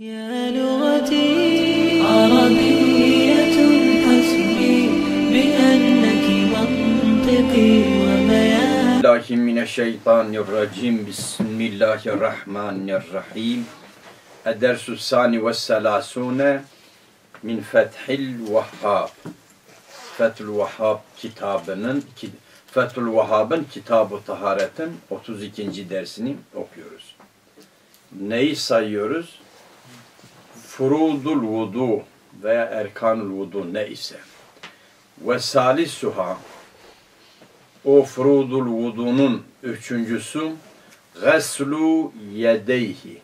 يا لغتي عربية حسبي بأنك منطقي وبيان Billahi mineşşeytanirracim. Bismillahirrahmanirrahim. Edersu sani ve selasune min Fethil Vahhab. Fethül Vahhab kitabının ki- Fethül Vahhab'ın Kitab-ı Taharet'in 32. dersini okuyoruz. Neyi sayıyoruz? Furudul vudu veya erkanul vudu ne ise. Ve salisuha o furudul vudunun üçüncüsü gaslu yedeyhi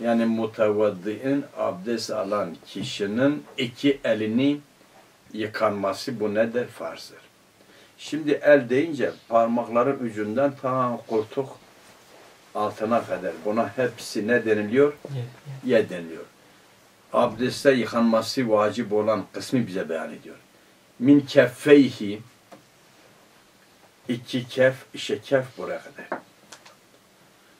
yani mutevaddiin abdest alan kişinin iki elini yıkanması bu nedir? Farzdır. Şimdi el deyince parmakların ucundan ta koltuk altına kadar buna hepsi ne deniliyor? Ye deniliyor. Abdestte yıkanması vacip olan kısmı bize beyan ediyor. Min keffeyhi iki kef, işte kef buraya kadar.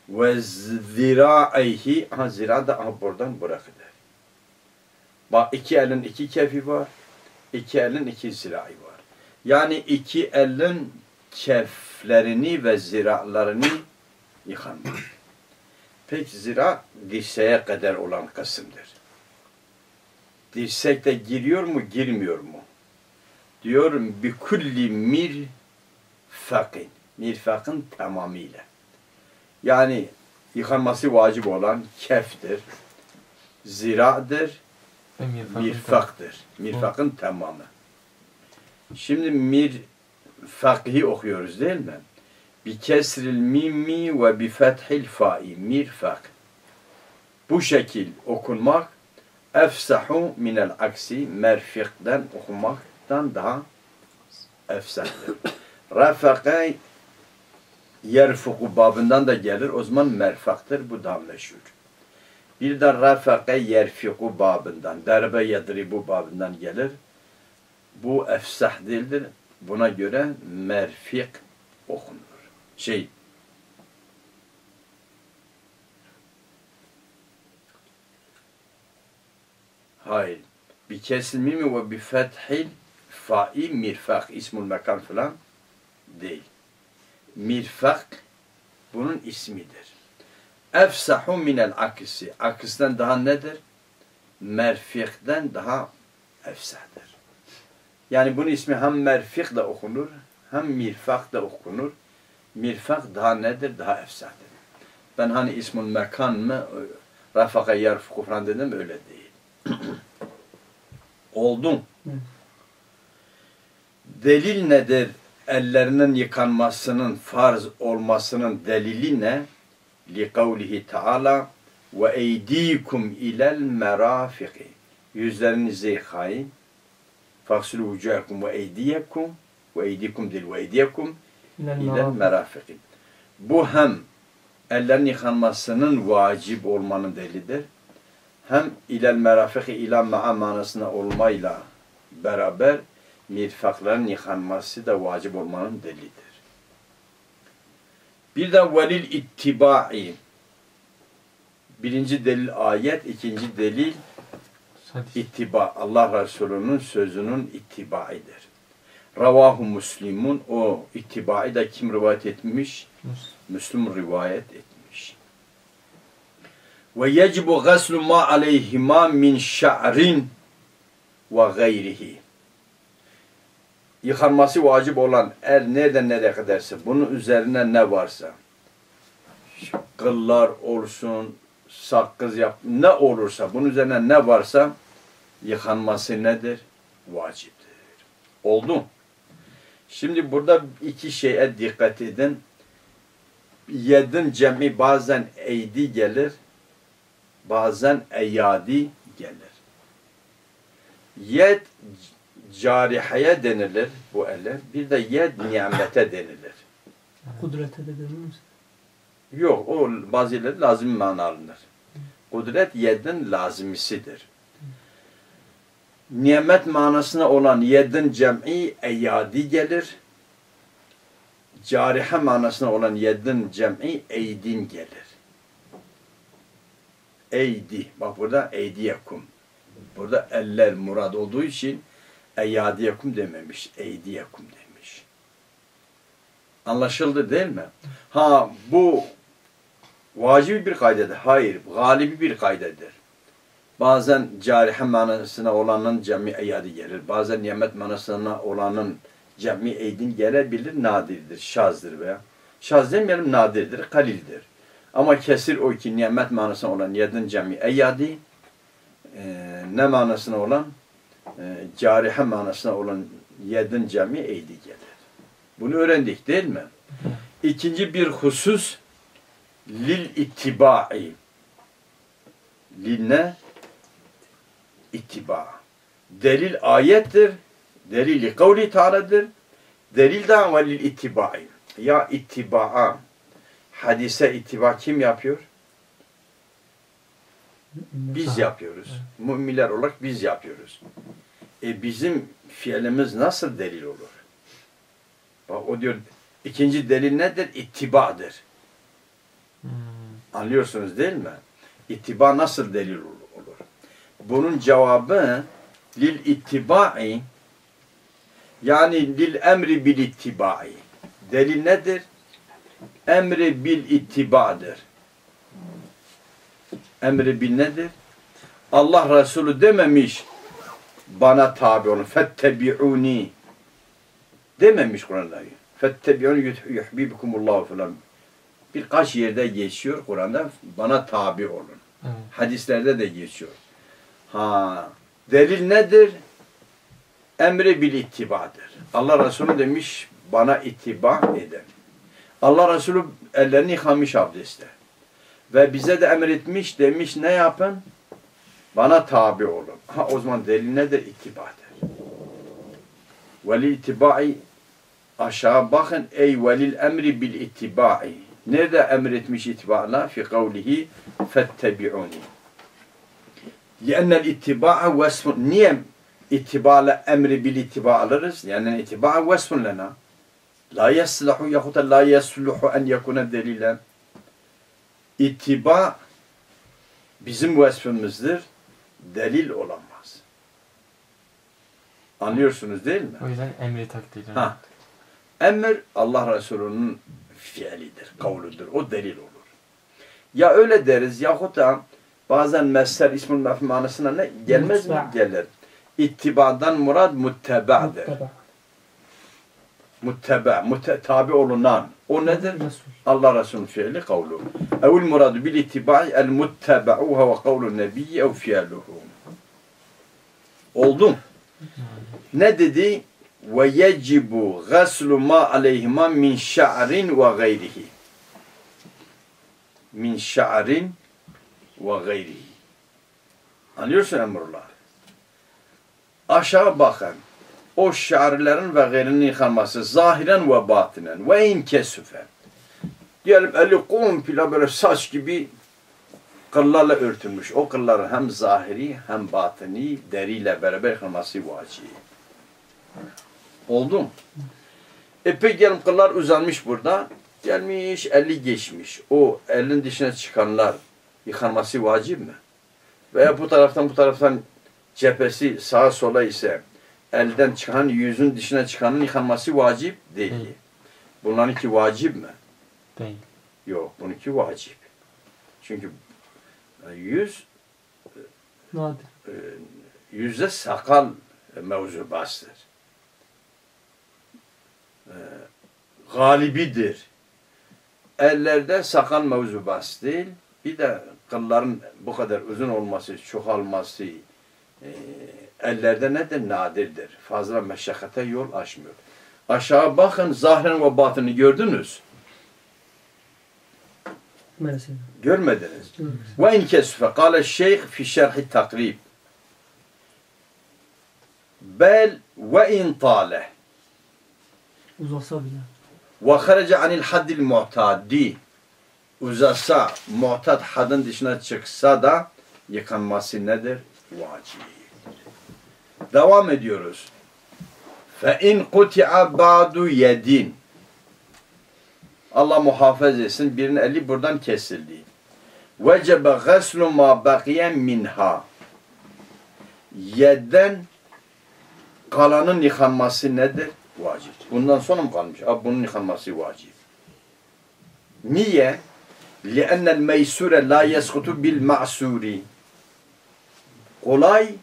Ve zira'eyhi, ha zira da aha buradan buraya kadar. Bak iki elin iki kefi var, iki elin iki zira'yı var. Yani iki elin keflerini ve ziralarını yıkanmak. Peki zira dirseğe kadar olan kısımdır. Dirsek de giriyor mu, girmiyor mu? Diyorum bi kulli mir fakin. Mirfakın tamamıyla. Yani yıkanması vacip olan keftir, ziradır, mirfaktır. Mirfakın tamamı. Şimdi mirfakhi okuyoruz değil mi? Bi kesril mimi ve bi fethil fa'i. Mirfak. Bu şekil okunmak efsahu minel aksi merfikten okumaktan daha efsahdır. Rafaka yerfuku babından da gelir. O zaman merfaktır. Bu da meşhur. Bir de rafaka yerfiku babından, darbe yadribu babından gelir. Bu efsah değildir. Buna göre merfik okunur. Şey, hayır. Bir kesil mimi ve bir fethil fa'i mirfak ismul mekan falan değil. Mirfak bunun ismidir. Efsahu minel akisi. Akisten daha nedir? Merfikten daha efsahdır. Yani bunun ismi hem merfik de okunur, hem mirfak da okunur. Mirfak daha nedir? Daha efsahdır. Ben hani ismul mekan mı, rafaka yerfuku falan dedim öyle değil. Oldum. Delil nedir? Ellerinin yıkanmasının farz olmasının delili ne? Li kavlihi Teala ve eydikum ilel merafiki. Yüzlerinizi yıkayın. Faksulu vucuhakum ve eydiyekum ve eydikum dil ve eydiyekum ilel merafiki. Bu hem ellerin yıkanmasının vacip olmanın delilidir. Hem ilel merafiki ila ma'a manasına olmayla beraber mirfakların yıkanması da vacip olmanın delilidir. Bir de velil ittibai. Birinci delil ayet, ikinci delil ittiba. Allah Resulü'nün sözünün ittibaidir. Ravahu Müslimun o ittibai da kim rivayet etmiş? Müslüm rivayet etmiş. Ve yecibu gaslu ma aleyhima min şa'rin ve gayrihi yıkanması vacip olan el nereden nereye kadarsa bunun üzerine ne varsa kıllar olsun, sakız yap, ne olursa bunun üzerine ne varsa yıkanması nedir? Vaciptir. Oldu. Şimdi burada iki şeye dikkat edin. Yedin cemi bazen eydi gelir, bazen eyadi gelir. Yed cariheye denilir bu eller. Bir de yed nimete denilir. Kudrete de denir mi? Yok o bazı yerlerde lazım mana alınır. Kudret yedin lazimisidir. Nimet manasına olan yedin cem'i eyyadi gelir. Carihe manasına olan yedin cem'i eydin gelir. eydi. Bak burada eydiyekum. Burada eller murad olduğu için eyyadiyekum dememiş. Eydiyekum demiş. Anlaşıldı değil mi? Ha bu vacibi bir kaydedir. Hayır, galibi bir kaydedir. Bazen carihe manasına olanın cemi eyyadi gelir. Bazen nimet manasına olanın cemi eydin gelebilir, nadirdir, şazdır veya. Şaz demeyelim, nadirdir, kalildir. Ama kesir o ki nimet manasına olan yedin cemi eyyadi, e, ne manasına olan e, carihe manasına olan yedin cemi eydi gelir. Bunu öğrendik değil mi? İkinci bir husus lil ittibai. Lil ne? İttiba. Delil ayettir. Delili kavli Teala'dır. Delil de ve lil ittibai. Ya ittiba'a hadise ittiba kim yapıyor? Biz yapıyoruz. Müminler olarak biz yapıyoruz. E bizim fiilimiz nasıl delil olur? Bak o diyor ikinci delil nedir? İttibadır. Hmm. Anlıyorsunuz değil mi? İttiba nasıl delil ol- olur? Bunun cevabı lil ittibai yani lil emri bil ittibai. Delil nedir? Emri bil ittibadır. Emri bil nedir? Allah Resulü dememiş bana tabi olun. Fettebi'uni dememiş Kur'an'da. Fettebi'uni yuhbibukumullahu falan. Birkaç yerde geçiyor Kur'an'da bana tabi olun. Hadislerde de geçiyor. Ha, delil nedir? Emri bil ittibadır. Allah Resulü demiş bana ittiba edin. Allah Resulü ellerini yıkamış abdestte. Ve bize de emretmiş demiş ne yapın? Bana tabi olun. Ha o zaman delil nedir? İttibadır. Velil ittibai aşağı bakın ey velil emri bil ittibai. Nerede emretmiş itibana? Fi kavlihi fettebi'uni. لأن الاتباع وصف niye itibala emri bil ittiba alırız? Yani ittiba vasfun lena. La yasluhu yahut da la yasluhu en yakuna delilen. İttiba bizim vasfımızdır. Delil olamaz. Anlıyorsunuz değil mi? O yüzden emri takdir. Ha. Emir Allah Resulü'nün fiilidir, kavludur. O delil olur. Ya öyle deriz yahut da bazen mesler ismin mefhum manasına ne? Gelmez mi? Gelir. İttibadan murad muttebadır. Mutteba. Mutte, tabi olunan. O nedir? Allah Resulü'nün fiili kavlu. Evul muradu bil ittibai el mutteba'u ve kavlu nebiyyi ev fiiluhu. Oldu. Ne dedi? Ve yecibu gaslu ma aleyhima min şa'rin ve gayrihi. Min şa'rin ve gayrihi. Anlıyorsun Emrullah? Aşağı bakın. O şa'rilerin ve gayrinin yıkanması zahiren ve batinen ve in kesüfen. Diyelim eli komple böyle saç gibi kıllarla örtülmüş. O kılların hem zahiri hem batini deriyle beraber yıkanması vacip. Oldu mu? E peki diyelim kıllar uzanmış burada. Gelmiş eli geçmiş. O elin dışına çıkanlar yıkanması vacip mi? Veya bu taraftan bu taraftan cephesi sağa sola ise elden çıkan yüzün dışına çıkanın yıkanması vacip değil. Değil. Bunlarınki vacip mi? Değil. Yok, bununki vacip. Çünkü e, yüz, Nadir. e, yüzde sakal mevzu bastır. E, Galibidir. Ellerde sakal mevzu bas değil. Bir de kılların bu kadar uzun olması, çoğalması e, ellerde nedir? Nadirdir. Fazla meşakkate yol açmıyor. Aşağı bakın zahren ve batını gördünüz. Maalesef. Görmediniz. Ve in kesfe kâle şeyh fi şerhi takrib. Bel ve in tale. Uzasa bile. Ve kharaca anil haddil muhtaddi uzasa, muhtat hadın dışına çıksa da yıkanması nedir? Vacip. Devam ediyoruz. فَاِنْ قُتِعَ بَعْدُ يَدِينَ Allah muhafaza etsin birinin eli buradan kesildi. vecebe gaslu ma bakiye minha. Yedden kalanın yıkanması nedir? Vacip. Bundan sonra mı kalmış? Abi bunun yıkanması vacip. Niye? لِأَنَّ الْمَيْسُورَ لَا يَسْقُطُ بِالْمَعْسُورِ Kolay,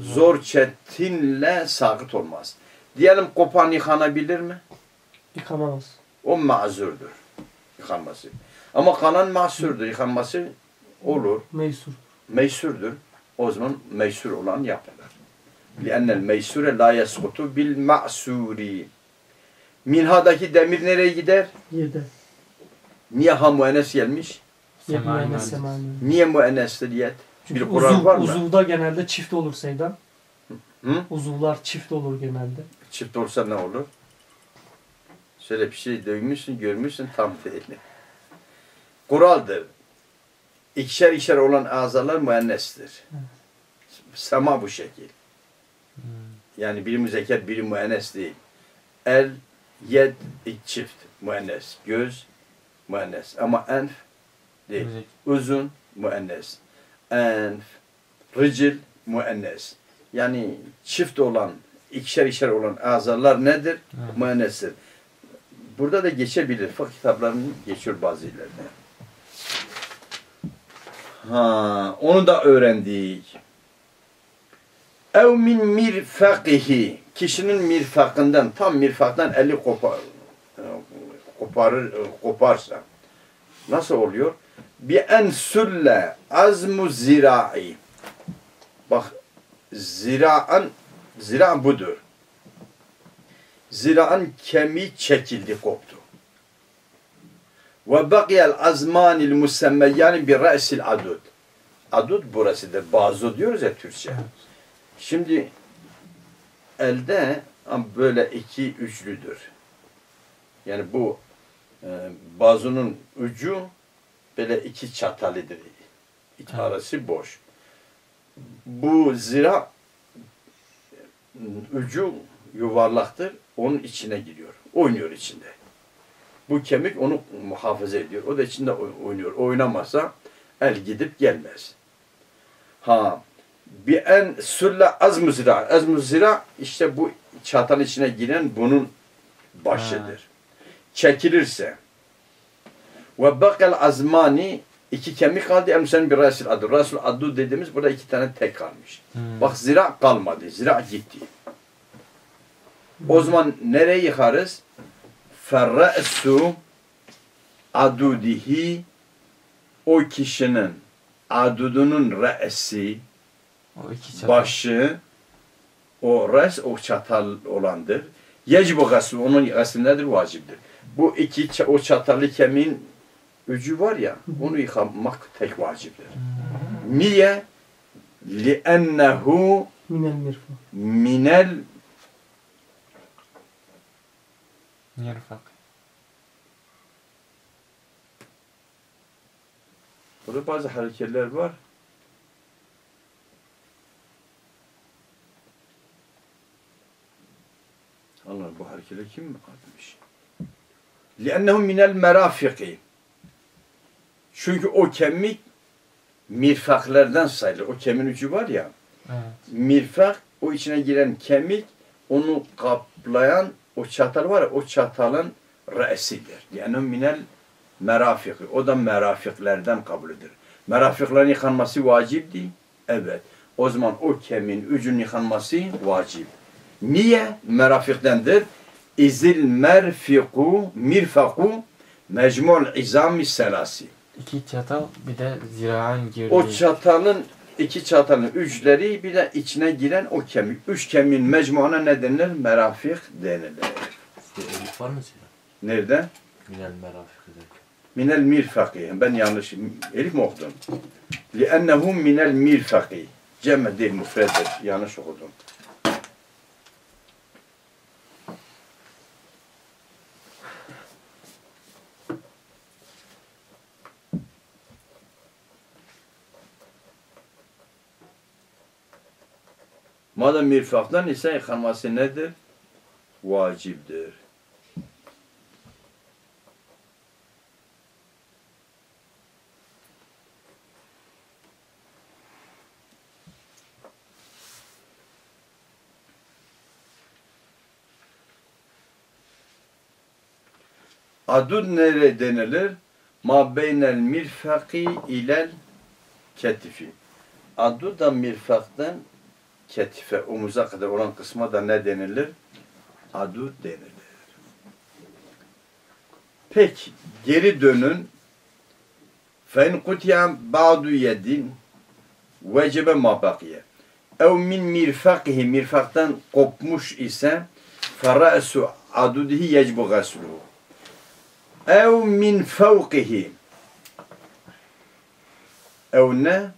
zor çetinle sakıt olmaz. Diyelim kopan yıkanabilir mi? Yıkamamaz. O mazurdur yıkanması. Ama kalan mahsurdur yıkanması olur. Meysur. Meysurdur. O zaman meysur olan yapılır. لِأَنَّ الْمَيْسُورَ لَا يَسْقُطُ بِالْمَعْسُورِ Minhadaki demir nereye gider? Yedi. Niye ha müennes gelmiş? Niye müennestir diyet? Çünkü Bir kural uzuv, var mı? uzuvda genelde çift olur Seydan. Hı? Uzuvlar çift olur genelde. Çift olsa ne olur? Şöyle bir şey duymuşsun, görmüşsün tam değil. Kuraldır. İkişer ikişer olan azalar müennestir. Sema bu şekil. Hmm. Yani biri müzekker, biri müennes değil. El, yed, çift, müennes. Göz, müennes. Ama enf değil. Müzik. Uzun, müennes. Enf, ricil, müennes. Yani çift olan, ikişer ikişer olan azalar nedir? Evet. Müennestir. Burada da geçebilir. Fıkh kitaplarının geçiyor bazı yerlerde. Ha, onu da öğrendik. Ev min mirfakihi kişinin mirfakından tam mirfaktan eli kopar, koparır, koparsa nasıl oluyor? Bi en sulle azmu zirai bak ziraan zira budur. Ziraan kemiği çekildi koptu. Ve bakiyel azmanil musemme yani bir re'sil adud. Adud burasıdır. Bazı diyoruz ya Türkçe. Şimdi elde böyle iki üçlüdür. Yani bu e, bazunun ucu böyle iki çatalıdır. İç Evet. arası boş. Bu zira ucu yuvarlaktır. Onun içine giriyor. Oynuyor içinde. Bu kemik onu muhafaza ediyor. O da içinde oy- oynuyor. Oynamasa el gidip gelmez. Ha bir en sülle azmu zira. Azmu zira işte bu çatal içine giren bunun başıdır. Çekilirse ve bakal azmani iki kemik kaldı. Emsen bir rasul adı. Rasul adı dediğimiz burada iki tane tek kalmış. Hmm. Bak zira kalmadı. Zira gitti. O zaman nereye yıkarız? Ferre'su adudihi o kişinin adudunun re'si başı o res o çatal olandır. Yecibu gaslu onun gaslı nedir? Vaciptir. Bu iki ça- o çatallı kemiğin ucu var ya onu yıkamak tek vaciptir. Niye? لِأَنَّهُ Minel mirfa. minel Mirfak. Burada bazı hareketler var. Allah bu hareketleri kim mi atmış? لِأَنَّهُ minel merafiki. Çünkü o kemik mirfaklerden sayılır. O kemiğin ucu var ya. Evet. Mirfak o içine giren kemik onu kaplayan o çatal var ya o çatalın reisidir. Yani minel merafiki. O da merafiklerden kabulüdür. Merafiklerin yıkanması vacip değil. Evet. O zaman o kemiğin ucunun yıkanması vacip. Niye? Merafiktendir. İzil merfiku mirfaku mecmul izami selasi. İki çatal bir de ziraan girdiği. O çatalın iki çatalın uçları bir de içine giren o kemik. Üç kemiğin mecmuana ne denilir? Merafik denilir. İşte elif var mı senin? Nerede? Minel merafik Minel mirfaki. Ben yanlış elif mi okudum? لِأَنَّهُ minel mirfaki. Cemme değil müfreddir. Yanlış okudum. Madem mirfaktan ise yıkanması nedir? Vacibdir. Adud nere denilir? Ma beynel mirfaki ilel ketifi. Adud da mirfaktan ketife, omuza kadar olan kısma da ne denilir? Adud denilir. Peki, geri dönün. Fen kutiya ba'du yedin vecebe ma bakiye. Ev min mirfakihi mirfaktan kopmuş ise ferra'su adudihi yecbu gasluhu. Ev min fevkihi. Ev ne?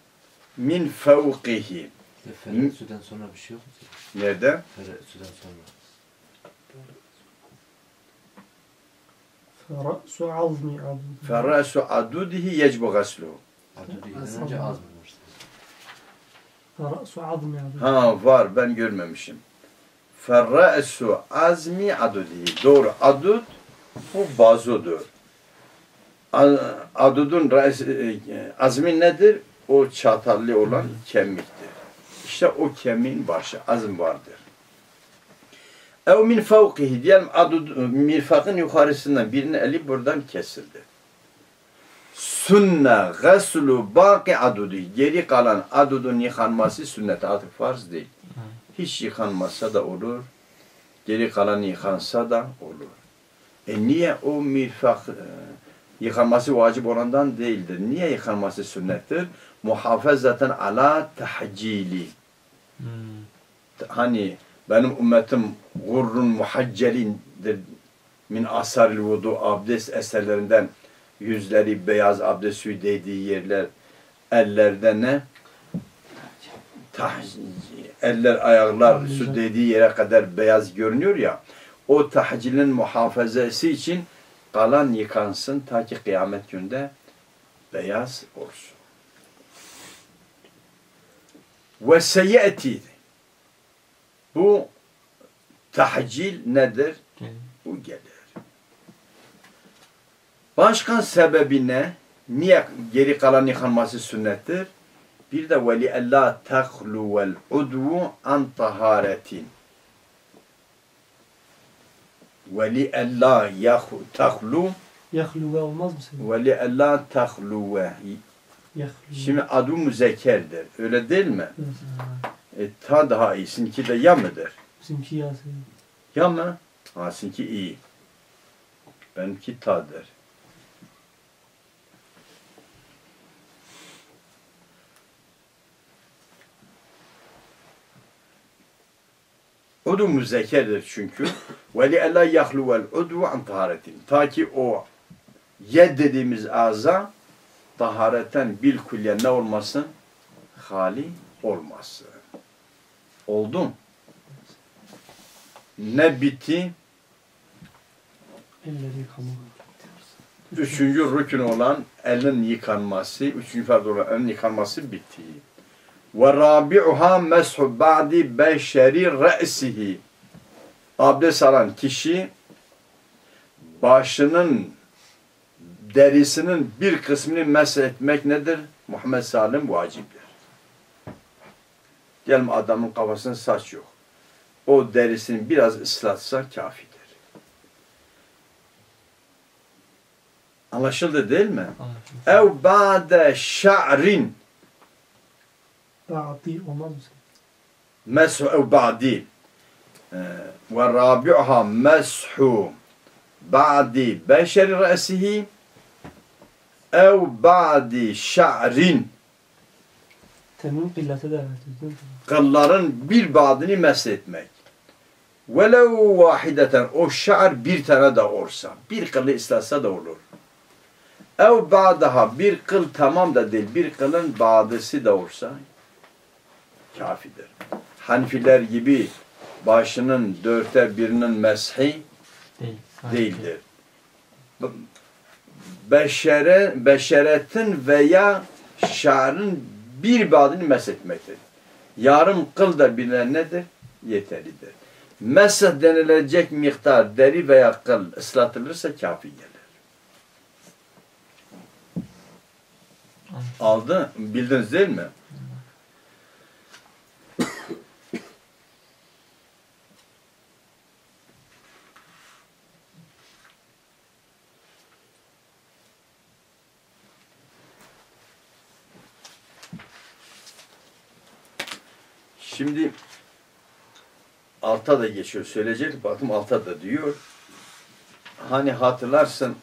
Min fevkihi. İşte Fere'süden sonra bir şey yok mu? Nerede? Fere'süden sonra. Fera'su azmi adud. Ferra'su adudihi yecbu gasluhu. Adudiyeden önce az mı var? Fera'su azmi adud. Ha var ben görmemişim. Ferra'su azmi adudihi. Doğru. Adud bu bazudur. Adudun e, azmi nedir? O çatallı olan kemiktir. İşte o kemiğin başı azm vardır. Ev min fevkihi diyelim adud, mirfakın yukarısından birinin eli buradan kesildi. Sünne gaslu baki adudi. Geri kalan adudun yıkanması sünnet artık farz değil. Hiç yıkanmazsa da olur. Geri kalan yıkansa da olur. E niye o mirfak e, yıkanması vacip olandan değildir? Niye yıkanması sünnettir? Muhafazeten ala tahcili. Hmm. Hani benim ümmetim gurrun muhaccelindir min asaril vudu abdest eserlerinden yüzleri beyaz abdest suyu değdiği yerler ellerde ne? Tah, eller ayaklar su değdiği yere kadar beyaz görünüyor ya o tahcilin muhafazası için kalan yıkansın ta ki kıyamet günde beyaz olsun. Ve seyeti bu tahcil nedir? Bu gelir. Başka sebebi ne? Niye geri kalan yıkanması sünnettir? Bir de veliella tahlu vel udvu an taharetin. Veliella yahu tahlu Yahluve olmaz mı senin? veliella tahluve. Şimdi adu müzekerdir. Öyle değil mi? E, ta daha iyi. Sizinki de ya mıdır? Bizimki Yasin. Ya mı? Ha, sizinki iyi. Benimki ta'dır. Udu müzekerdir çünkü. Ve li ella yahlu vel udu an taharetin. Ta ki o yed dediğimiz ağza taharetten bil külliye ne olmasın? Hali olmasın. Oldu? Ne yıkamalı. Üçüncü rükün olan elin yıkanması, üçüncü farz olan elin yıkanması bitti. Ve rabi'uha meshu ba'di beşeri re'sihi. Abdest alan kişi başının derisinin bir kısmını mesh etmek nedir? Muhammed Salim vaciptir. Diyelim adamın kafasında saç yok. O derisini biraz ıslatsa kafidir. Anlaşıldı değil mi? Ev ba'de şa'rin Ba'di olmaz mı meshu ev ba'di Ee, ve rabi'uha meshu ba'di beşeri re'sihi ev ba'di şa'rin Temin kıllete de kılların bir badını meshetmek. Velev vahideten o şa'ar bir tane de olsa, bir kılı ıslatsa da olur. Ev ba'daha bir kıl tamam da değil, bir kılın ba'dısı da olsa kafidir. Hanfiler gibi başının dörtte birinin meshi Değil. değildir. Beşere, beşeretin veya şarın bir badını meshetmektir. Yarım kıl da bile nedir? Yeterlidir. Mesih denilecek miktar deri veya kıl ıslatılırsa kafi gelir. Aldı. Bildiniz değil mi? Şimdi alta da geçiyor. Söyleyecek baktım alta da diyor. Hani hatırlarsın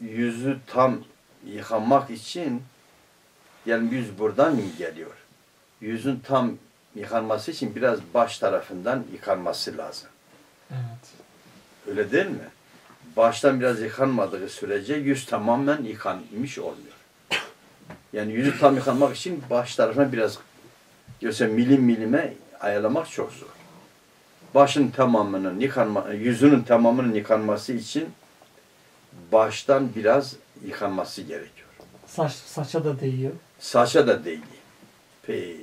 yüzü tam yıkamak için yani yüz buradan mı geliyor? Yüzün tam yıkanması için biraz baş tarafından yıkanması lazım. Evet. Öyle değil mi? Baştan biraz yıkanmadığı sürece yüz tamamen yıkanmış olmuyor. Yani yüzü tam yıkanmak için baş tarafına biraz göster milim milime ayarlamak çok zor. Başın tamamının yıkanma, yüzünün tamamının yıkanması için baştan biraz yıkanması gerekiyor. Saç, saça da değiyor. Saça da değil. Peki.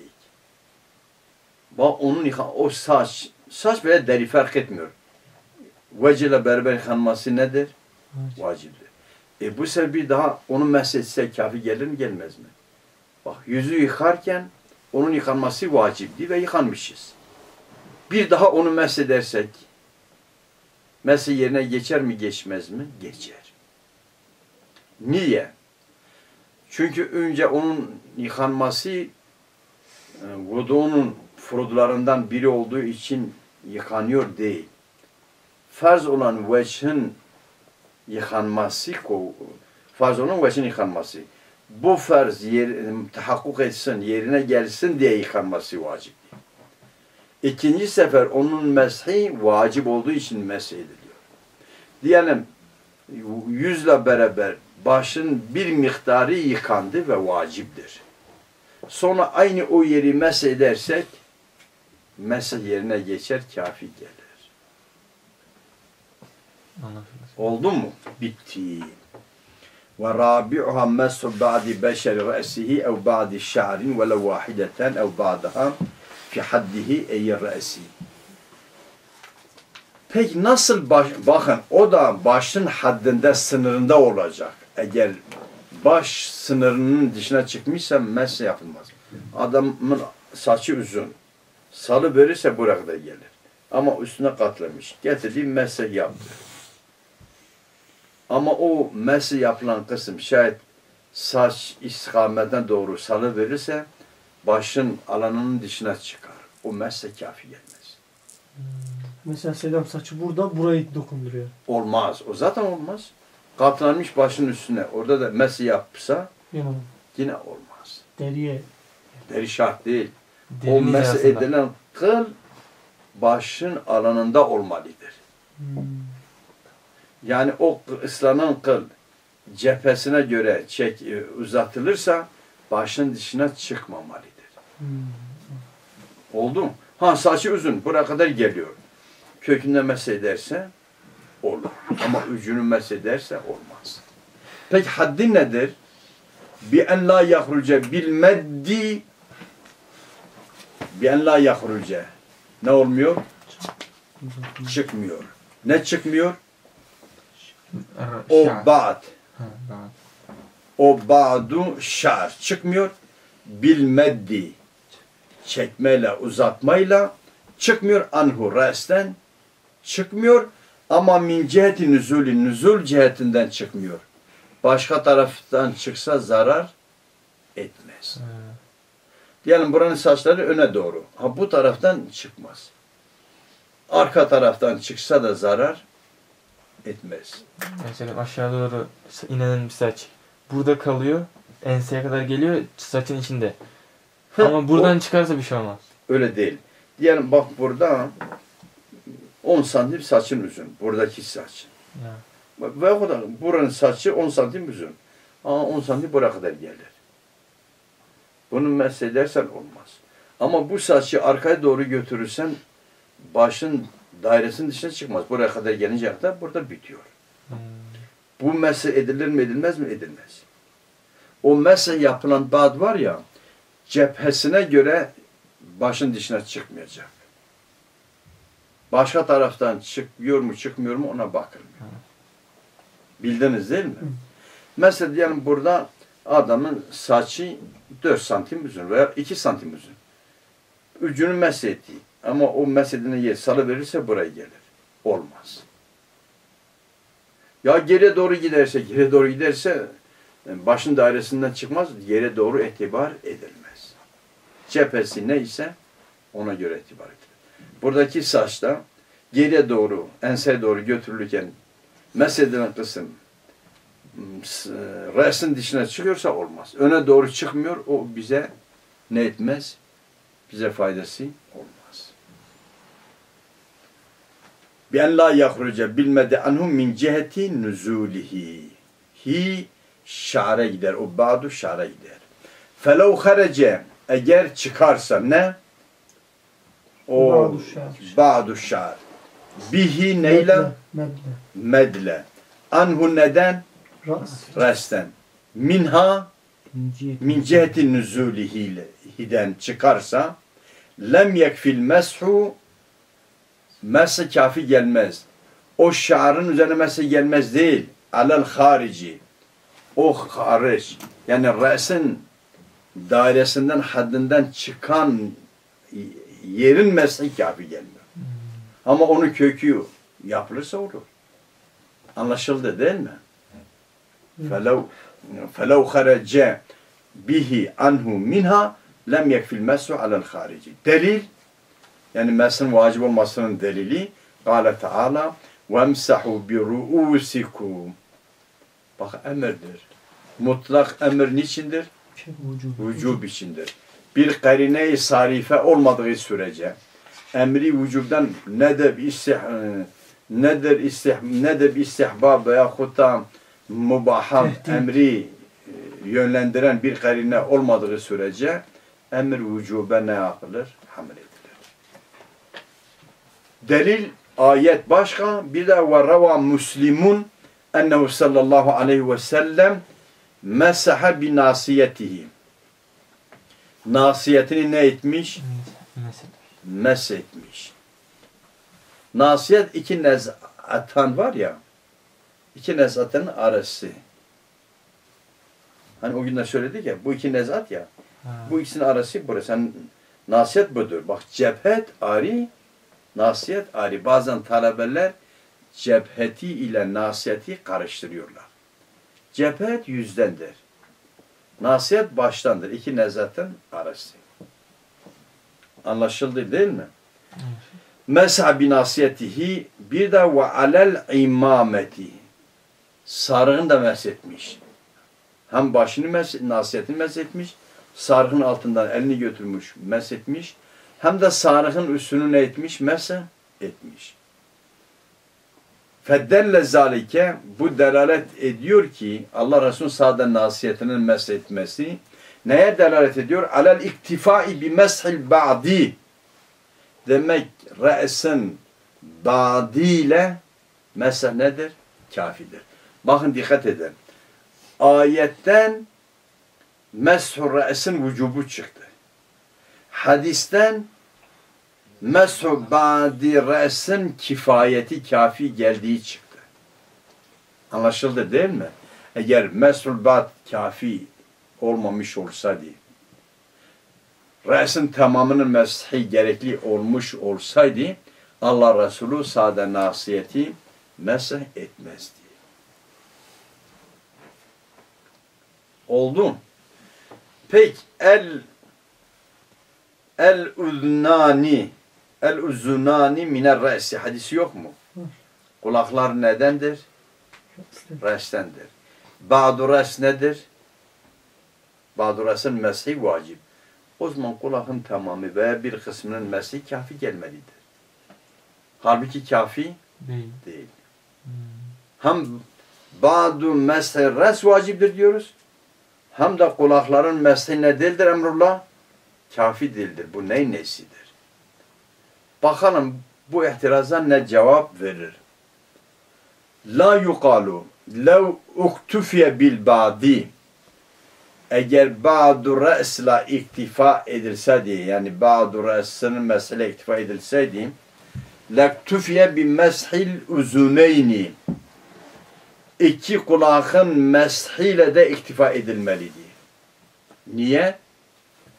Bak onun yıka, o saç, saç veya deri fark etmiyor. Vece ile beraber yıkanması nedir? Evet. E bu sefer bir daha onu mesletse kafi gelir mi gelmez mi? Bak yüzü yıkarken onun yıkanması vacipti ve yıkanmışız. Bir daha onu mesledersek mesle yerine geçer mi geçmez mi? Geçer. Niye? Çünkü önce onun yıkanması e, vudu'nun furudlarından biri olduğu için yıkanıyor değil. Farz olan vechin yıkanması, farz olan vechin yıkanması. Bu farz yer, tahakkuk etsin, yerine gelsin diye yıkanması vacip. İkinci sefer onun meshi vacip olduğu için mesh ediliyor. Diyelim yüzle beraber başın bir miktarı yıkandı ve vaciptir. Sonra aynı o yeri mesh edersek mesh yerine geçer, kafi gelir. Oldu mu? Bitti. Ve rabi'uha mesu ba'di beşeri re'sihi ev ba'di şa'rin ve lev vahideten ev ba'daha fi haddihi ey re'si. Peki nasıl baş, bakın o da başın haddinde sınırında olacak. Eğer baş sınırının dışına çıkmışsa mes yapılmaz. Adamın saçı uzun. Salı verirse buraya da gelir. Ama üstüne katlamış. Getirdiği mesih yaptı. Ama o mesih yapılan kısım şayet saç istikametten doğru salı verirse başın alanının dışına çıkar. O mesih kafi gelmez. Mesela Selam saçı burada burayı dokunduruyor. Olmaz. O zaten olmaz. Katlanmış başın üstüne. Orada da mesih yapsa Yani yine olmaz. deriye. Deri şart değil. o Derin mesih hizasında. edilen kıl başın alanında olmalıdır. Hmm. Yani o ıslanan kıl cephesine göre çek e, uzatılırsa başın dışına çıkmamalıdır. Hmm. Oldu mu? Ha saçı uzun buraya kadar geliyor. Kökünde mesederse olur. Ama ucunu mesederse olmaz. Peki haddi nedir? Bi en la yahruce bil meddi bi en la yahruce. Ne olmuyor? Çıkmıyor. Ne çıkmıyor? O ba'd. O ba'du şar çıkmıyor. Bil meddi çekmeyle, uzatmayla çıkmıyor. Anhu resten çıkmıyor. Ama min ciheti nüzulü, nüzul cihetinden çıkmıyor. Başka taraftan çıksa zarar etmez. Diyelim buranın saçları öne doğru. Ha bu taraftan çıkmaz. Arka taraftan çıksa da zarar etmez. Mesela aşağı doğru inen bir saç. Burada kalıyor. Enseye kadar geliyor. Saçın içinde. Ama buradan çıkarsa bir şey olmaz. Öyle değil. Diyelim bak burada 10 santim saçın uzun. Buradaki saç. Ya. Ve o da buranın saçı 10 santim uzun. Ama 10 santim buraya kadar gelir. Bunu mesledersen olmaz. Ama bu saçı arkaya doğru götürürsen başın dairesinin dışına çıkmaz. Buraya kadar gelince kadar burada bitiyor. Hmm. Bu mesle edilir mi edilmez mi? Edilmez. O mesle yapılan bad var ya cephesine göre başın dışına çıkmayacak. Başka taraftan çıkıyor mu çıkmıyor mu ona bakılmıyor. Bildiniz değil mi? Mesela diyelim burada adamın saçı 4 santim uzun veya 2 santim uzun. Ucunu mesletti. Ama o yer salı verirse buraya gelir. Olmaz. Ya geriye doğru giderse, geriye doğru giderse yani başın dairesinden çıkmaz, yere doğru itibar edilmez. cephesi neyse ona göre itibar edilir. Buradaki saçta geriye doğru, enseye doğru götürülürken mesedilen kısım s- resin dışına çıkıyorsa olmaz. Öne doğru çıkmıyor, o bize ne etmez? Bize faydası olmaz. Bien la yahruce bilmedi anhum min ciheti nüzulihi. Hi şare gider. O ba'du şare gider. Felev harece eğer çıkarsa ne? O Ba'du şar. Bihi neyle? Medle. Medle. Anhu neden? Resten. Minha min ciheti nüzulihiden çıkarsa lem yekfil meshu mesi kafi gelmez. O şarın üzerine mesi gelmez değil. Alel harici. O hariç. Yani resin dairesinden haddinden çıkan yerin mesi kafi gelmiyor. Ama onu kökü yapılırsa olur. Anlaşıldı değil mi? فلو فلو خرج به عنه منها lem yekfil mesu alel harici. Delil yani mesin vacip olmasının delili Kale Teala bi ruusikum. Bak emirdir. Mutlak emir niçindir? Şey. Vücub içindir. Bir karine-i sarife olmadığı sürece emri vücubdan ne de bir istih, nedir istih, ne de bir istihbab veyahut da mubahat emri e, yönlendiren bir karine olmadığı sürece emir vücube ne yapılır? Hamle. Delil ayet başka bir de ve rava muslimun ennehu sallallahu aleyhi ve sellem mesaha bi nasiyetihi. Nasiyetini ne etmiş? Mes etmiş. Nasiyet iki nezatan var ya. iki nezatın arası. Hani o günler söyledik ya bu iki nezat ya. Ha. Bu ikisinin arası burası. Yani nasiyet budur. Bak cephet ari, nasiyet ari. Bazen talebeler cepheti ile nasiyeti karıştırıyorlar. Cephet yüzdendir. Nasiyet baştandır. İki nezatın arası. Anlaşıldı değil mi? Mes'a bi nasiyetihi bir de ve alel imameti. Sarığını da meshetmiş. Hem başını mes nasiyetini meshetmiş, sarığın altından elini götürmüş, meshetmiş. Hem de sarığın üstünü ne etmiş? Mese etmiş. Feddelle zalike bu delalet ediyor ki Allah Resulü sağda nasiyetinin meshetmesi neye delalet ediyor? Alel iktifai bi meshil ba'di demek re'sin ba'di ile meseh nedir? Kafidir. Bakın dikkat edin. Ayetten meshur re'sin vücubu çıktı. Hadisten meshur ba'di re'sin kifayeti kafi geldiği çıktı. Anlaşıldı değil mi? Eğer ba'd kafi olmamış olsaydı Re'sin tamamının meshi gerekli olmuş olsaydı Allah Resulü sade nasiyeti mesih etmezdi. Oldu. Peki el el uznani el uzunani miner re'si hadisi yok mu? Kulaklar nedendir? Restendir. Ba'du res nedir? Ba'du res'in meshi vacip. O zaman kulağın tamamı veya bir kısmının meshi kafi gelmelidir. Halbuki kafi Değil. değil. Hmm. Hem ba'du meshi res vaciptir diyoruz. Hem de kulakların meshi ne değildir emrullah? Kafi değildir. Bu neyin nesidir? Bakalım bu ihtiraza ne cevap verir? La yuqalu lev uktufiye bil ba'di eğer ba'du re'sla iktifa edilseydi yani ba'du re'sinin mesele iktifa edilseydi lektufiye bi meshil uzuneyni iki kulağın meshiyle de iktifa edilmeliydi. Niye?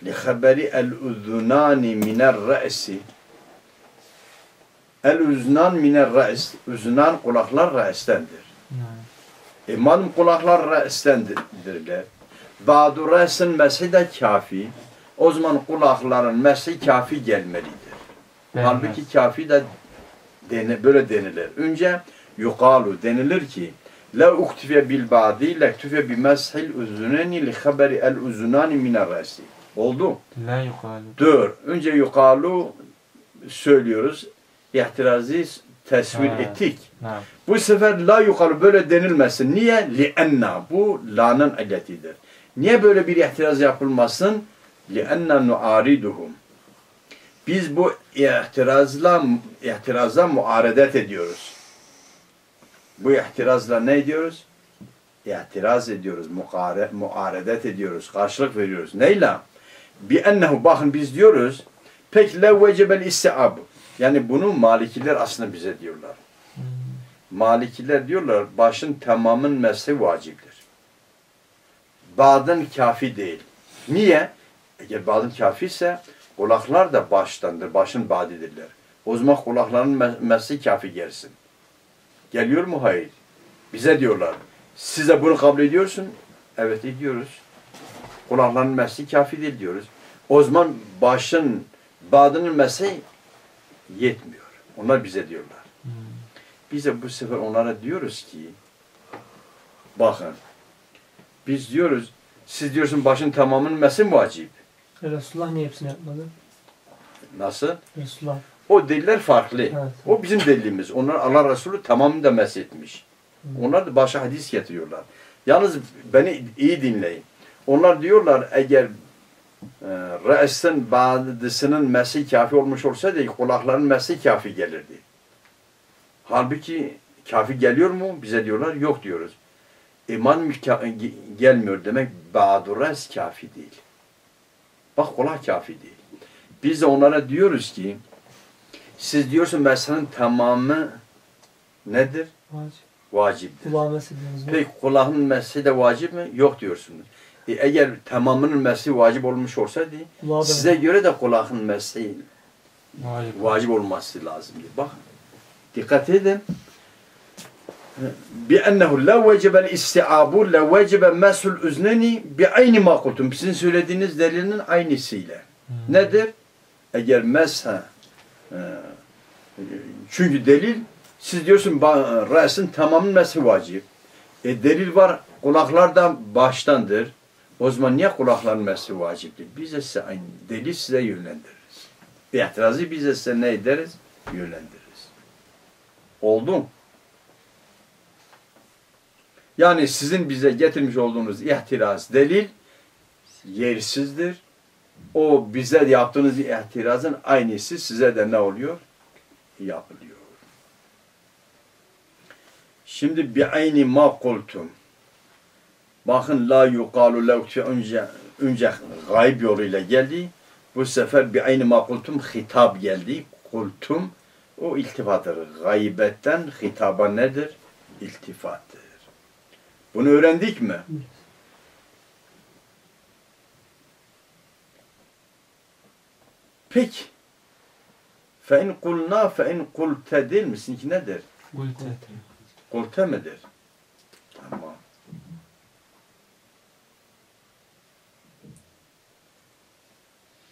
Lihaberi el uzunani miner re'si el uznan miner re's uznan kulaklar re'stendir. E madem kulaklar re'stendirler Ba'du re'sin meshi de kafi. O zaman kulakların mesi kafi gelmelidir. Halbuki kafi de dene, böyle denilir. Önce yukalu denilir ki la uktife bil ba'di la uktife bi meshil uzunani li haberi el uzunani minel resi. Oldu. La yukalu. Dur. Önce yukalu söylüyoruz. İhtirazi tesvir Ha. ettik. Naam. Bu sefer la yukarı böyle denilmesin. Niye? Li'enna. Bu la'nın illetidir. Niye böyle bir ihtiraz yapılmasın? Li'enna nuariduhum. Biz bu ihtirazla ihtiraza muaredet ediyoruz. Bu ihtirazla ne ediyoruz? İhtiraz ediyoruz, muaredet ediyoruz, karşılık veriyoruz. Neyle? Bi ennehu bakın biz diyoruz. Pek le vecebel istiab. Yani bunu malikiler aslında bize diyorlar. Malikiler diyorlar başın tamamın mesleği vaciptir. Badın kafi değil. Niye? Eğer badın kafi ise kulaklar da baştandır, başın badidirler. O zaman kulakların me- mesleği kafi gelsin. Geliyor mu? Hayır. Bize diyorlar. Size bunu kabul ediyorsun. Evet ediyoruz. Kulakların mesleği kafi değil diyoruz. O zaman başın, badının mesleği yetmiyor. Onlar bize diyorlar. Biz de bu sefer onlara diyoruz ki bakın biz diyoruz siz diyorsun başın tamamının mesin vacip. E, Resulullah niye hepsini yapmadı? Nasıl? Resulullah. O deliller farklı. Evet. O bizim delilimiz. Onlar Allah Resulü tamamını da meshetmiş. Onlar da başa hadis getiriyorlar. Yalnız beni iyi dinleyin. Onlar diyorlar eğer e, re'sin badısının mesi kafi olmuş olsaydı kulakların mesi kafi gelirdi. Halbuki kafi geliyor mu? Bize diyorlar yok diyoruz. İman gelmiyor demek ba'du res kafi değil. Bak kulak kafi değil. Biz de onlara diyoruz ki siz diyorsun meselenin tamamı nedir? Vacip. Vaciptir. Kulağı Peki kulağın mesleği de vacip mi? Yok diyorsunuz. E, eğer tamamının mesleği vacip olmuş olsaydı Kulağı da size göre de kulağın mesleği Vacip. vacip olması lazımdı. Bak dikkat edin. بأنه لا وجب الاستيعاب لا وجب مسح الأذنين بعين ما قلتم. Sizin söylediğiniz delilin aynısıyla. Nedir? Eğer mesha e, çünkü delil siz diyorsun ba- resin tamamın meshi vacip. E delil var kulaklardan baştandır. O zaman niye kulakların meshi vaciptir? Biz de size aynı delil size yönlendiririz. İtirazı biz de size ne ederiz? Yönlendiririz. Oldu mu? Yani sizin bize getirmiş olduğunuz ihtiraz delil yersizdir. O bize yaptığınız ihtirazın aynısı size de ne oluyor? Yapılıyor. Şimdi bi ayni ma kultum. Bakın la yuqalu levki önce önce gayb yoluyla geldi. Bu sefer bi ayni ma kultum hitap geldi. Kultum o iltifattır. Gaybetten hitaba nedir? İltifattır. Bunu öğrendik mi? Peki. Fe in kulna fe in kulte değil mi? Sizinki nedir? Gulte. Kulte midir? Tamam.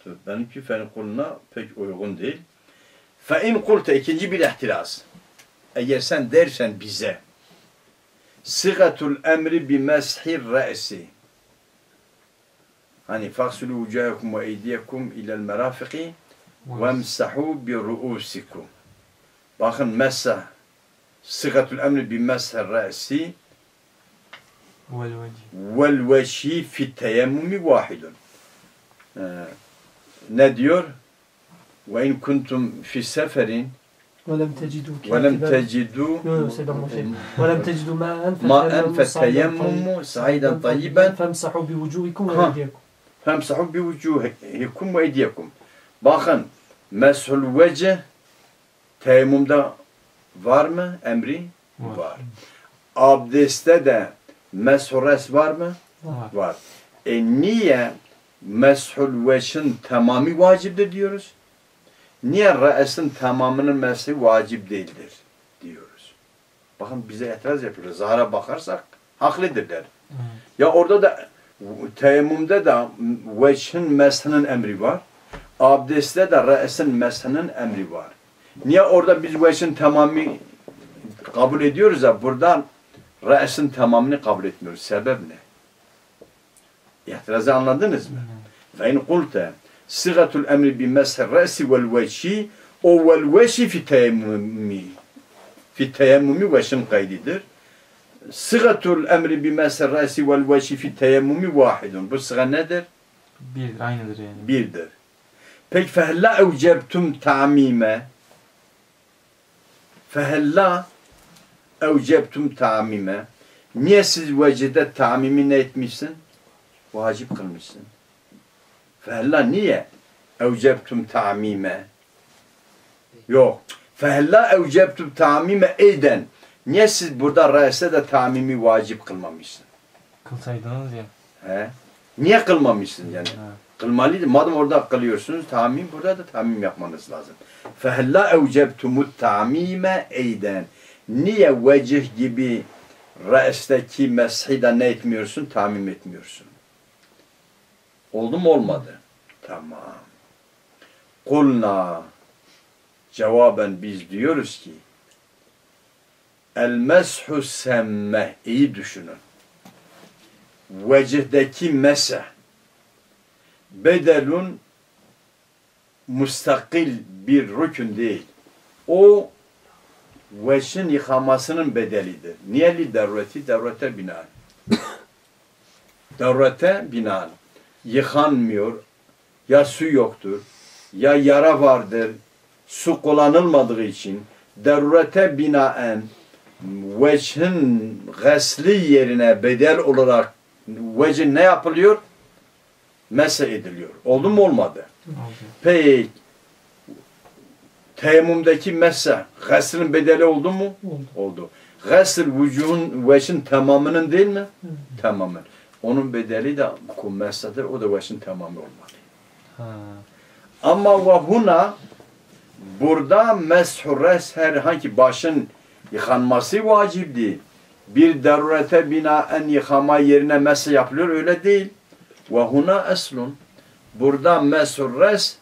Dur, Benimki fe in kulna pek uygun değil. Fe in kulte ikinci bir ihtiraz. Eğer sen dersen bize Sıgatul emri bi meshir re'si. Hani faksulu vucahakum ve eydiyekum ilel merafiki vemsahu bi ru'usikum. Bakın messah sıgatul emri bi meshir re'si Vel vecih. vel veşi fi teyemmumi vahidun. Ee, ne diyor? Ve in kuntum fi seferin ولم تجدوا ve lem كاتبا tecidu Yo, yo, Seyyid Ahmet şey. ولم تجدوا ماء ماء فتيمموا فتيمموا صعيدا طيبا فامسحوا بوجوهكم Ha. وأيديكم Femsahu bi vucuhikum ve eydiyekum. Bakın meshul vecih teyemmümde var mı emri? Var. Var. Abdestte de meshul res var mı? Var. Var. E niye meshul vechin tamamı vaciptir diyoruz? Niye re'sin tamamının meshi vacip değildir diyoruz. Bakın bize itiraz yapıyorlar. Zahara bakarsak haklıdırlar. Evet. Ya orada da Teyemmümde de veçhin meshinin emri var. Abdestte de re'sin meshinin emri var. Niye orada biz veçhin tamamı kabul ediyoruz ya buradan re'sin tamamını kabul etmiyoruz. Sebep ne? İhtirazı anladınız mı? Sigatul emri bi meshir re'si vel veçhi o vel veçhi fi teyemmumi fi teyemmumi veçhin kaydidir. Sıgatul emri bi meshir re'si vel veçhi fi teyemmumi vahidun. Bu sıga nedir? Bir, aynıdır yani. birdir. Peki fehella evcebtum ta'mime fehella evcebtum ta'mime niye siz vecide ta'mimi ne etmişsin? Vacip kılmışsın. Fehella niye evcebtum ta'mime yok. Fehella evcebtum ta'mime eyden niye siz burada reise de ta'mimi vacip kılmamışsın? Kılsaydınız ya. He? Niye kılmamışsın yani? Ha. Kılmalıydı. Madem orada kılıyorsunuz tamim burada da tamim yapmanız lazım. Fehella evcebtumut tamime eyden. Niye vecih gibi re'esteki meshida ne etmiyorsun? Tamim etmiyorsun. Oldu mu olmadı? Tamam. Kulna cevaben biz diyoruz ki el meshu semme iyi düşünün. Vecihdeki meseh bedelun mustakil bir rükün değil. O veşin yıkamasının bedelidir. Niye li derveti? Dervete binaen. Dervete binaen. Yıkanmıyor. Ya su yoktur. Ya yara vardır. Su kullanılmadığı için dervete binaen veçhin gasli yerine bedel olarak vecin ne yapılıyor? Mese ediliyor. Oldu mu olmadı? Peki teyemmümdeki messe gaslin bedeli oldu mu? Oldu. Oldu. Gasl vücudun veçin tamamının değil mi? Evet. Tamamen. Onun bedeli de kummesadır. O da veçin tamamı olmalı. Ha. Ama ve huna burada meshur res herhangi başın yıkanması vacip değil. Bir darurete binaen yıkama yerine mese yapılıyor öyle değil. Ve huna eslun. Burada meshur res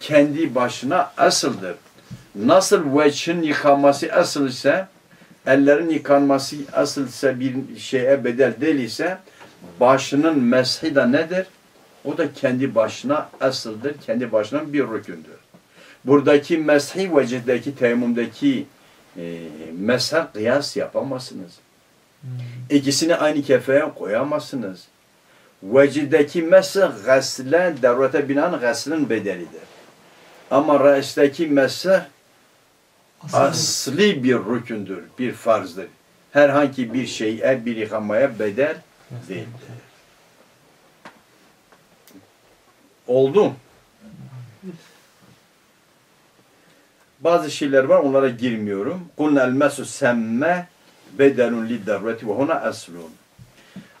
kendi başına asıldır. Nasıl veçhin yıkanması asıl ise ellerin yıkanması asıl ise bir şeye bedel değil ise başının meshi de nedir? O da kendi başına asıldır. Kendi başına bir rükündür. Buradaki meshi vecihdeki teyemmümdeki e, mesha kıyas yapamazsınız. Hmm. İkisini aynı kefeye koyamazsınız. Vecideki mesih gasle, davrete binaen gaslin bedelidir. Ama reisteki Aslında asli bir rükündür, bir farzdır. Herhangi bir şeye, bir yıkamaya bedel değildir. Oldu. Bazı şeyler var onlara girmiyorum. Kulna el mesu semme bedelun li darureti ve huna aslun.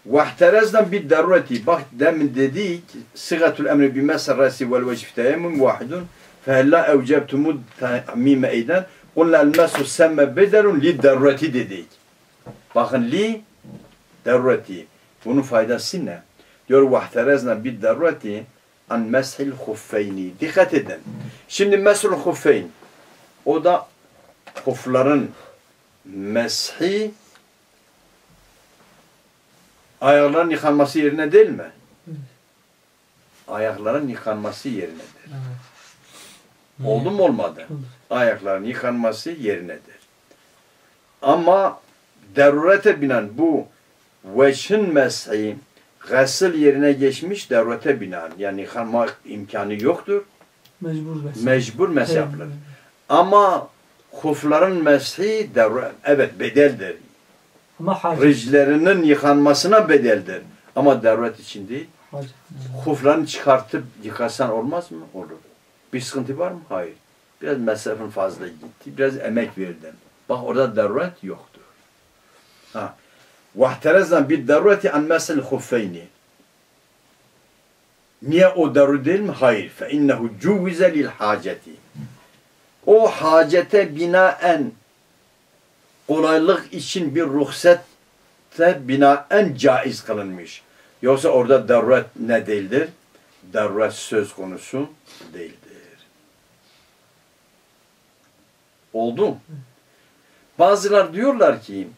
Ve ihterezna bir darureti. Bak demin dedik sıgatul emri bi mesar rasi vel vecif teyemmüm vahidun fehella evcebtumud tamime eyden kulna el mesu semme bedelun li darureti dedik. Bakın li darureti. Bunun faydası ne? Diyor ve ihterezna bir darureti an meshil huffeyni. Dikkat edin. Şimdi meshul huffeyn. O da hufların meshi ayakların yıkanması yerine değil mi? Ayakların yıkanması yerinedir. Evet. Oldu mu olmadı? Ayakların yıkanması yerinedir. Ama derurete binen bu veçhin meshi gasıl yerine geçmiş derurete binen yani yıkanma imkanı yoktur. mecbur mesela. Mecbur mesh Evet. yapılır. Ama hufların meshi devre, evet bedeldir. Ama hacet. Riclerinin yıkanmasına bedeldir. Ama devret için değil. hacet. Çıkartıp yıkasan olmaz mı? Olur. Bir sıkıntı var mı? Hayır. Biraz mesafın fazla gitti. Biraz emek verdin. Bak orada devret yoktur. Ha. Bir derureti an mesel huffeyni. Niye o darur değil mi? Hayır. Cuvvize lil haceti. O hacete binaen kolaylık için bir ruhsette binaen caiz kılınmış. Yoksa orada daruret ne değildir? Daruret söz konusu değildir. Oldu mu? Bazılar diyorlar ki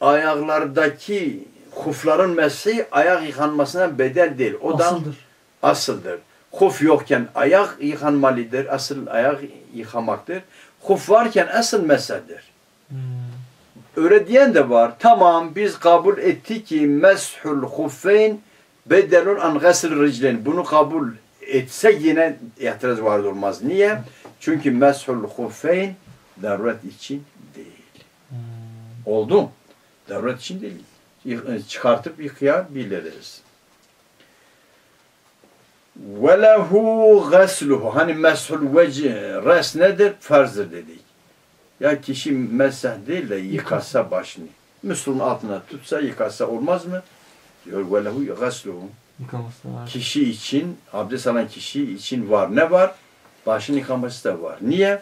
ayaklardaki hufların mesleği ayak yıkanmasına bedel değil. O da Asıldır. asıldır. Huf yokken ayak yıkanmalıdır. Asıl ayak yıkamaktır. Huf varken asıl mesledir. Hmm. Öyle diyen de var. Tamam biz kabul ettik ki meshul huffeyn bedelun an gasl ricleyn. Bunu kabul etsek yine itiraz var olmaz. Niye? Çünkü meshul huffeyn daruret için değil. Hmm. Oldu mu? Daruret için değil. Yık- Çıkartıp yıkayabiliriz. Ve lehu gasluhu. Hani meshul veci res nedir? Farzdır dedik. Ya kişi mesah değil de yıkasa başını. Müslüman altına tutsa yıkasa olmaz mı? Diyor ve lehu gasluhu. Yıkaması da var. Kişi için, abdest alan kişi için var. Ne var? Başını yıkaması da var. Niye?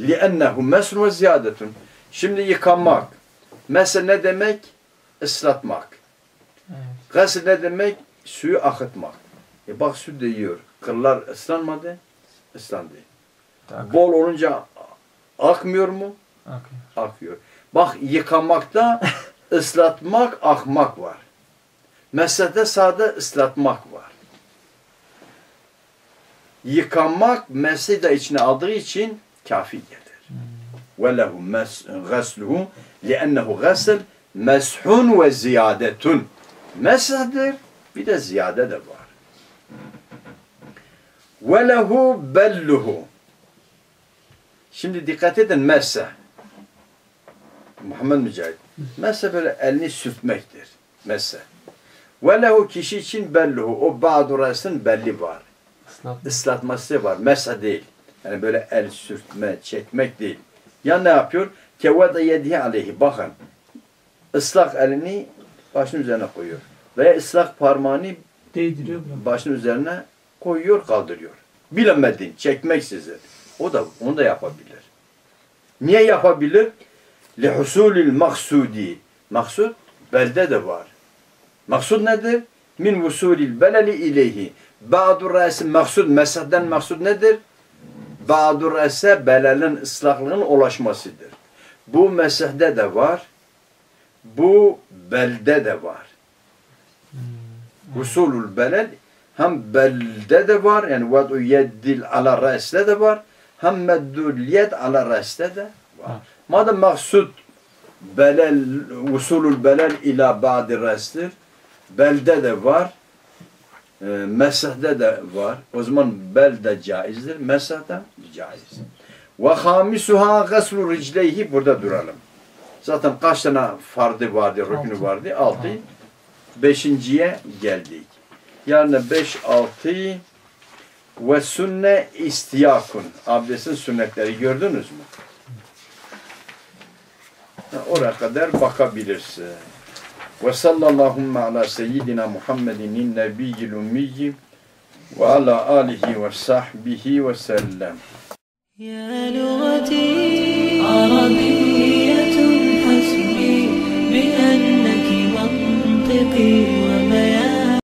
لِأَنَّهُ مَسْرُ وَزِيَادَةٌ Şimdi yıkanmak. Mesela ne demek? Islatmak. Evet. Gasıl ne demek? Suyu akıtmak. E bak su değiyor. Kıllar ıslanmadı. Islandı. Tak. Bol olunca akmıyor mu? Akıyor. Akıyor. Bak yıkamakta ıslatmak, akmak var. Meslede sade ıslatmak var. Yıkanmak mesleği de içine aldığı için kafi gelir. Ve lehu gasl meshun ve ziyadetun. Mesahdır bir de ziyade de var. Lehu belluhu. Şimdi dikkat edin mesah. Muhammed Mücahit. Mesah böyle elini sürtmektir. Mesah. Lehu kişi için belluhu. O bağdurasının belli var. Islat. Islatması var. Mesah değil. Yani böyle el sürtme, çekmek değil. Ya ne yapıyor? Kevada yedihi aleyhi. Bakın. Islak elini başın üzerine koyuyor. Veya ıslak parmağını Değdiriyor buna. başın üzerine koyuyor, kaldırıyor. Bilemedin, çekmeksizin. O da onu da yapabilir. Niye yapabilir? Lihusulil maksudi. Maksud belde de var. Maksud nedir? Min vusulil beleli ileyhi. Ba'du re'si maksud, mesahden maksud nedir? Ba'du re'se belelin ıslaklığın ulaşmasıdır. Bu mesahde de var. Bu belde de var. Husulul belel hem belde de var yani vad'u yeddil ala res'te de var hem meddul yed ala res'te de var. Madem maksud belel usulul belel ila ba'di res'tir belde de var e, mesahde de var. O zaman bel de caizdir. Mesah da caiz. Ve hamisuha gaslu ricleyhi burada duralım. Zaten kaç tane fardı vardı, rükünü vardı? Altı. Beşinciye geldik. Yani beş, altı ve sünne istiyakun. Abdestin sünnetleri gördünüz mü? Oraya kadar bakabilirsin. Ve sallallahu ala seyyidina Muhammedin nebiyyil ummiyyi ve ala alihi ve sahbihi ve sellem. يا لغتي. عربي